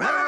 Yes!